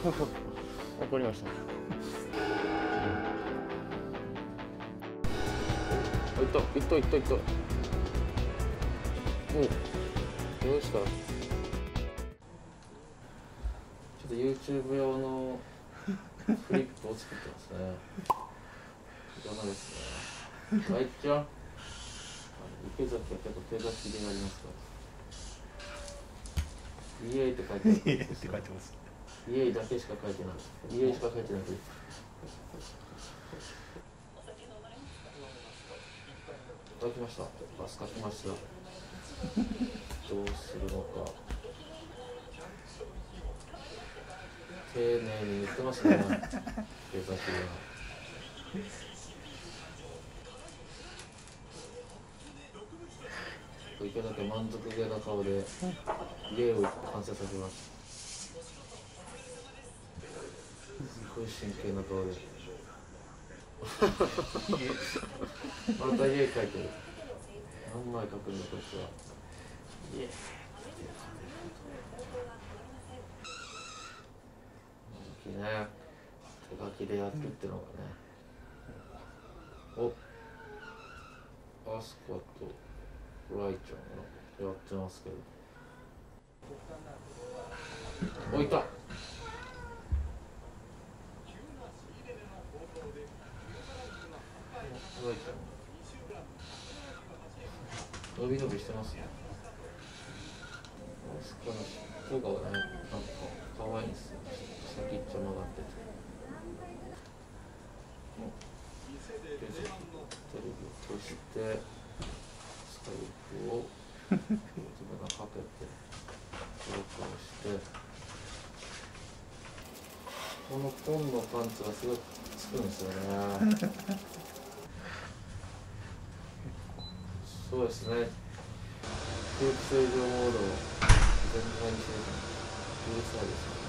わかりました。いった、いった、いった、いった。おどうした？ちょっと YouTube 用のフリップを作ってますね。邪魔ですね。あいちゃん。池崎は結構手書きでなりますから。イエーイって書いてある。家って書いてますイエイだけしか。書いてない。イエイしか書いてない。書きました。バス書きました。どうす。るのか。丁寧に言ってます。ね。手先が。池だけ満足げな顔で芸を完成させます。すごい真剣な顔で。また家描いてる。何枚描くんだこいつは。イエーイいいね。手書きでやってってのがね。お。アスカとライちゃんがやってますけど。おいた。ライちゃん。伸び伸びしてますね。アスカの尻尾がね、なんか可愛いんですよ。先っちょ曲がってて。テレビを閉じて、スカイプを自分がかけて、録音して、この紺のパンツがすごいつくんですよね。そうですね。空気清浄モードを全開にしてるうるさいですね。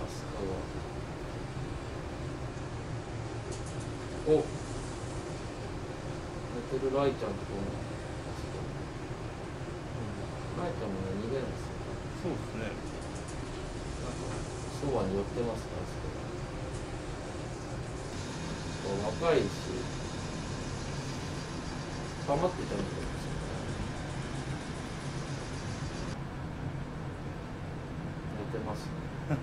アスカが。お寝てるライちゃんとこのアスカライちゃんもね逃げないですよそうですねそばに寄ってますから、若いし、かまってちゃうんですよね。寝てますね。はい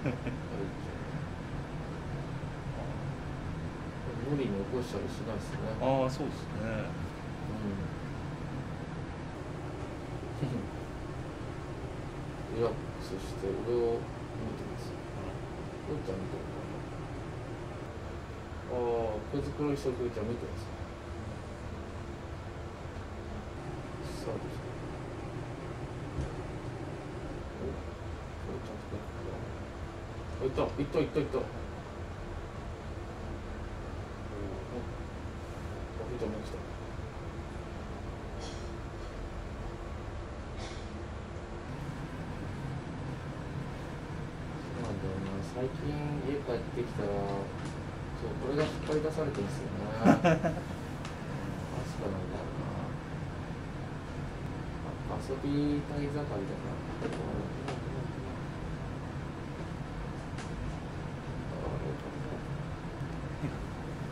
無理に起こしたりしないですね。ああそうですねうん。リラックスして上を見てます？ふーちゃん見てるかな。ああ、毛づくろいしてるふーちゃん見てます。さあどうした。お、ふーちゃんとか。あ、いった、いった、いった、いった。お、ふーちゃんも来た。そうなんだよな最近家帰ってきたらそうこれが引っ張り出されてるんですよねアスカなんだよな遊びたい盛りだから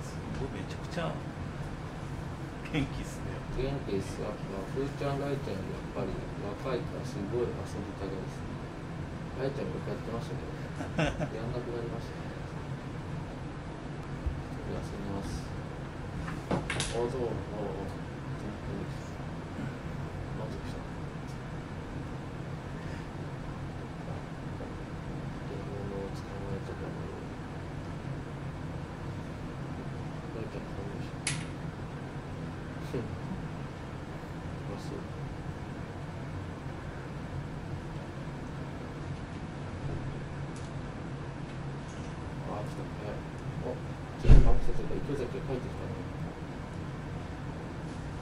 すごいめちゃくちゃ元気っすね。元気ですよ。ふーちゃんライちゃんやっぱり若いからすごい遊びたがりですね。ライちゃんもよくやってましたけど。やんなくなりましたね。休みますあそうああ満足した獲物を捕まえたからライちゃん感動したふんあそうあ来たねおちょっと待ってちょっと池崎が帰ってきたね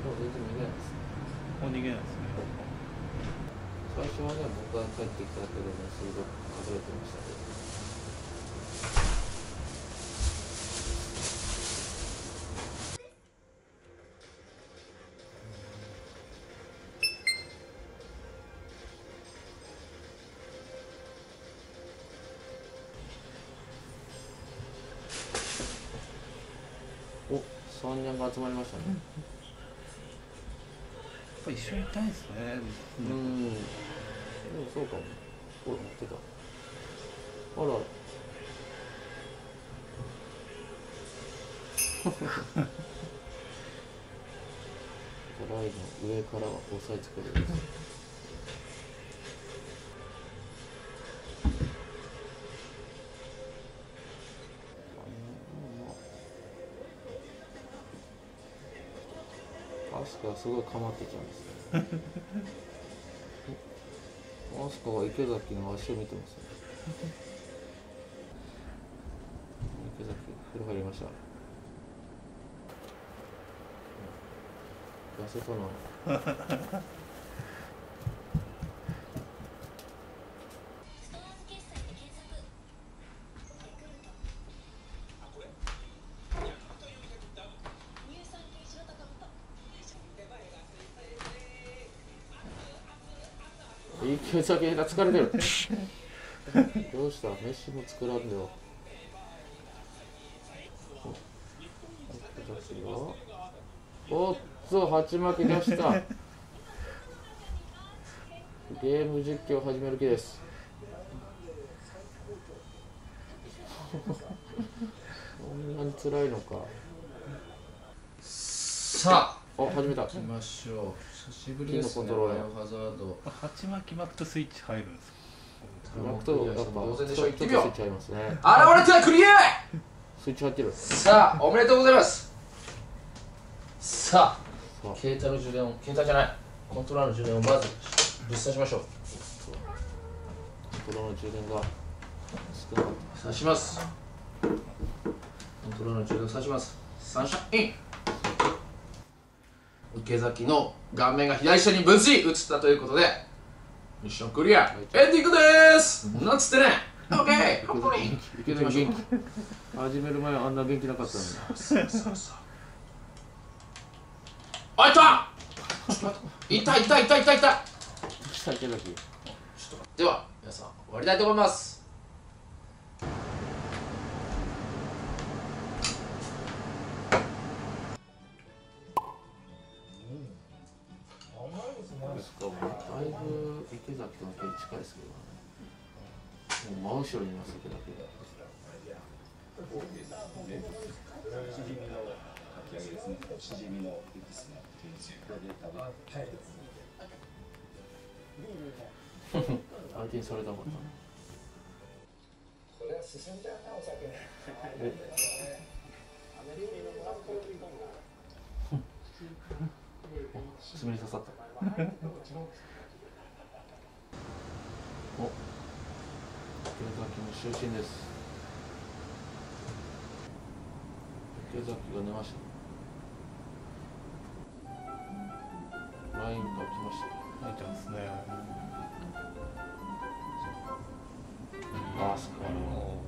で。も全然逃げないですもう逃げないです。ね最初はね僕が帰ってきただけでねすごく数えてましたけど3人が集まりましたね。やっぱ一緒にいたいですね。うん、でもそうかも。ほら出た。あら。ライの上からは押さえつけるアスカがすごい構ってきたんですね。アスカが池崎の足を見てますね。池崎風呂入りました。痩せたな。疲れてる。どうした？飯も作らんでよ。おっと鉢巻き出した。ゲーム実況を始める気です。そんなに辛いのか。さああ始めた。行きましょう久しぶりですね金のコントローラーバイオハザード鉢巻き巻くとスイッチ入るんですか？巻くとやっぱ当然でしちょ行ってみようね現れたクリアスイッチ入ってる。さあおめでとうございます。さあ携帯の充電を携帯じゃない。コントローラーの充電をまずぶっ刺しましょう。子供の充電が少なかっ刺します。コントローラーの充電を刺します。サンシャイン池崎の顔面が左下に無事映ったということでミッションクリア。エンディングでーす。なんつってね。オッケーたほっこり池崎元気始める前はあんな元気なかったのに。そうそうそう。あいた。いたいたいたいたいた。さあ池崎ちょっと待って。では皆さん終わりたいと思いますですけどもう真後ろにいます池崎相手にされたのかな爪に刺さったお。池崎の就寝です。池崎が寝ました。ラインが来ました。入ってますね。あそこお